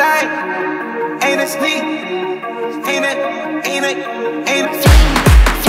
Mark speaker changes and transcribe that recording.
Speaker 1: light. Ain't it sweet? Ain't it, ain't it, ain't it sweet?